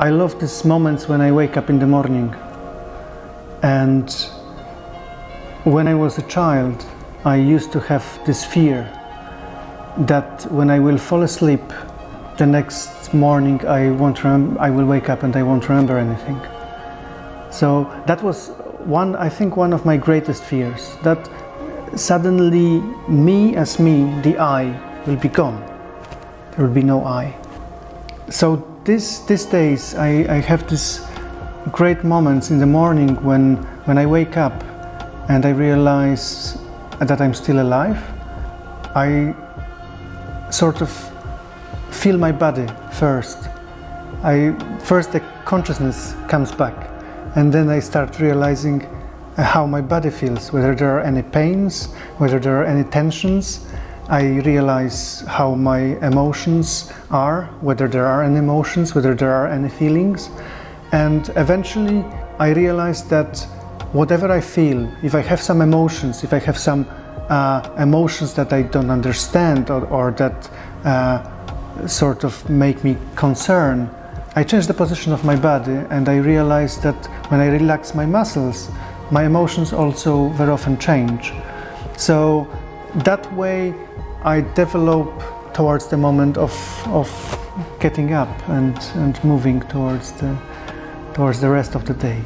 I love these moments when I wake up in the morning. And when I was a child, I used to have this fear that when I will fall asleep, the next morning I won't I will wake up and I won't remember anything. So that was one, I think, one of my greatest fears. That suddenly me as me, the I, will be gone. There will be no I. So this, these days I, I have these great moments in the morning when, when I wake up and I realize that I'm still alive. I sort of feel my body first. I first the consciousness comes back, and then I start realizing how my body feels, whether there are any pains, whether there are any tensions. I realize how my emotions are, whether there are any emotions, whether there are any feelings. And eventually I realize that whatever I feel, if I have some emotions, if I have some uh, emotions that I don't understand or, or that uh, sort of make me concern, I change the position of my body and I realize that when I relax my muscles, my emotions also very often change. So that way I develop towards the moment of, of getting up and, and moving towards the, towards the rest of the day.